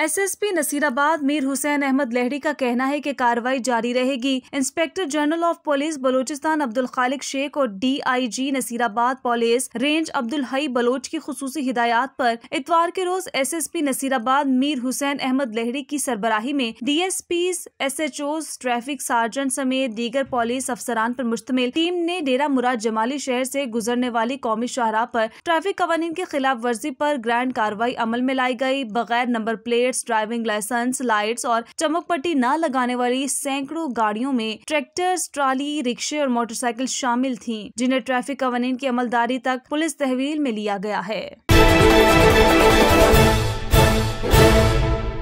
SSP Nasirabad Mir Hussain Ahmed Lehri का कहना है कि कार्रवाई जारी रहेगी। Inspector general of police Balochistan Abdul Khaliq Sheikh और DIG Naseerabad police range Abdul Hai Baloch की खसूसी हिदायत पर इतवार के रोज एसएसपी नसीराबाद मीर हुसैन अहमद लहड़ी की सरबराही में डीएसपी एसएचओ ट्रैफ़िक सार्जेंट समेत दीगर पुलिस अफसरान पर मुश्तमिल टीम ने डेरा मुराद जमाली शहर ऐसी गुजरने वाली कौमी शाहरा आरोप ट्रैफ़िक कवानीन की खिलाफ वर्जी आरोप ग्रैंड कार्रवाई अमल में लाई गई बगैर number plate plates driving licence lights और चमक पट्टी न लगाने वाली सैकड़ों गाड़ियों में ट्रैक्टर्स ट्राली रिक्शे और मोटरसाइकिल शामिल थी, जिन्हें ट्रैफ़िक कवानीन की अमलदारी तक पुलिस तहवील में लिया गया है।